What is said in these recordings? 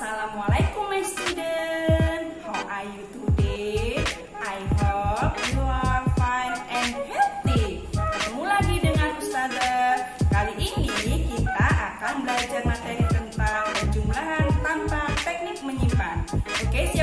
Assalamualaikum my student. How are you today? I hope you are fine and healthy. Ketemu lagi dengan Ustazah. Kali ini kita akan belajar materi tentang penjumlahan tanpa teknik menyimpan. Oke, siap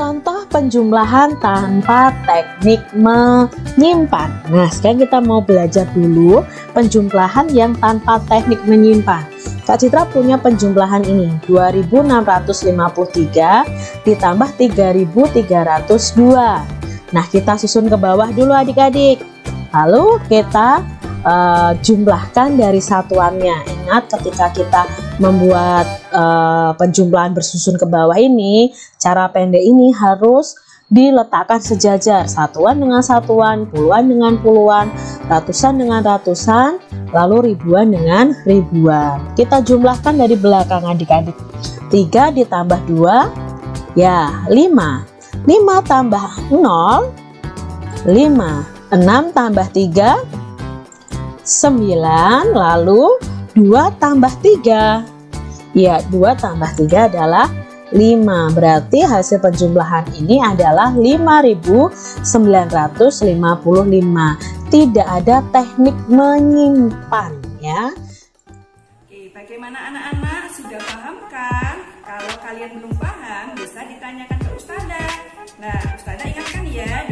Contoh penjumlahan tanpa teknik menyimpan. Nah, sekarang kita mau belajar dulu penjumlahan yang tanpa teknik menyimpan. Kak Citra punya penjumlahan ini 2653 ditambah 3302. Nah, kita susun ke bawah dulu adik-adik. Lalu kita uh, jumlahkan dari satuannya. Ingat ketika kita membuat uh, penjumlahan bersusun ke bawah ini, cara pendek ini harus diletakkan sejajar satuan dengan satuan, puluhan dengan puluhan, ratusan dengan ratusan, lalu ribuan dengan ribuan. Kita jumlahkan dari belakang adik-adik. 3 ditambah 2 ya 5. 5 tambah 0 5. 6 tambah 3 9 lalu 2 tambah 3 Ya, 2 tambah 3 adalah 5. Berarti hasil penjumlahan ini adalah 5955. Tidak ada teknik menyimpan ya. Oke, bagaimana anak-anak? Sudah paham kan? Kalau kalian belum paham, bisa ditanyakan ke Ustazah. Nah, Ustazah ingatkan ya,